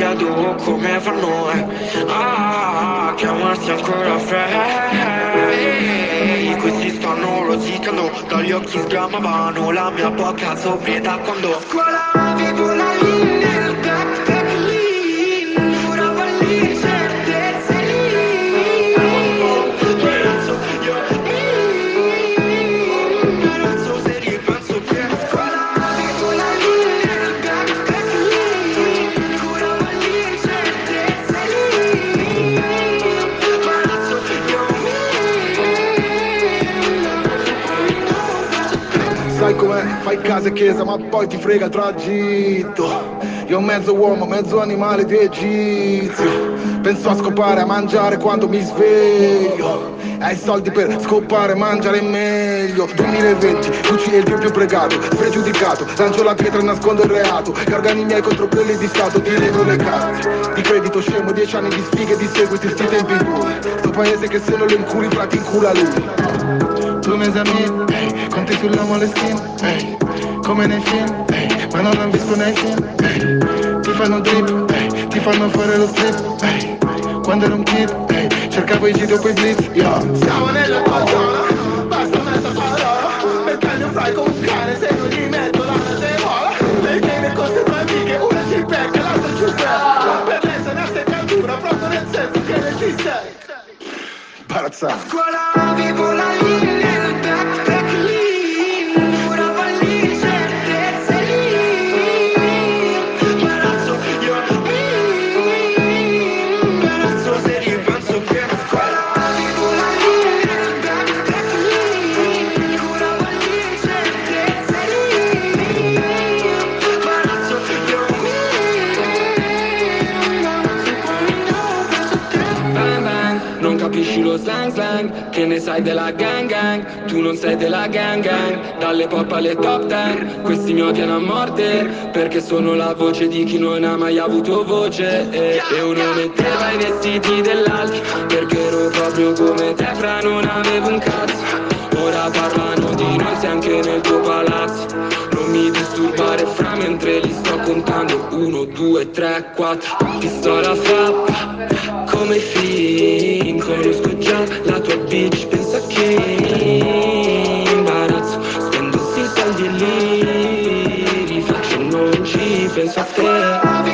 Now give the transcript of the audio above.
chiedo come fanno a ah, chiamarsi ancora frei Questi stanno rosicando, dagli occhi sgamavano la mia poca sobrietà quando Scuola, vivo la vita com'è? Fai casa e chiesa ma poi ti frega il tragitto. Io mezzo uomo, mezzo animale di Egizio. Penso a scopare, a mangiare quando mi sveglio. Hai soldi per scopare, mangiare meglio. 2020, Gucci è il dio più pregato Pregiudicato, lancio la pietra e nascondo il reato. Organi miei contro quelli di Stato Ti leggo le carte. Di credito scemo, dieci anni di sfighe Di seguiti, sti tempi bui Sto paese che se non lo inculi, frati incula lui tu mi esamini, ehi, conti sulla moleskin, ehi, come nei film, ehi, ma non ho visto nei film, ti fanno drip, ehi, ti fanno fare lo strip, ehi, quando ero un kid, ehi, cercavo i G dopo i blitz, yo. Siamo nella tua zona, basta mezza parola, perché non fai come un cane se non gli metto la vola, perché ne coste due amiche, una ci becca, l'altra ci sta, per lei sei una seccatura, proprio nel senso che ne ci sei. Imbarazzante. scuola vivo la capisci lo slang slang Che ne sai della gang gang? Tu non sei della gang gang Dalle pop alle top ten. Questi mi odiano a morte Perché sono la voce di chi non ha mai avuto voce. E, e uno metteva i vestiti dell'altro Perché ero proprio come te fra non avevo un cazzo. Ora parlano di noi anche nel tuo palazzo mi disturbare fra mentre li sto contando. 1, 2, 3, 4 Pistola fra come film. Conosco già la tua bitch Pensa che imbarazzo. Spendo sti soldi lì Li faccio non ci penso a te.